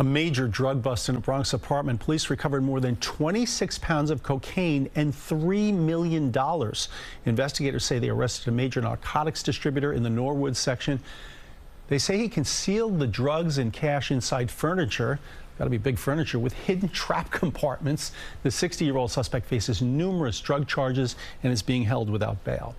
A major drug bust in a Bronx apartment. Police recovered more than 26 pounds of cocaine and $3 million. Investigators say they arrested a major narcotics distributor in the Norwood section. They say he concealed the drugs and cash inside furniture. Got to be big furniture with hidden trap compartments. The 60 year old suspect faces numerous drug charges and is being held without bail.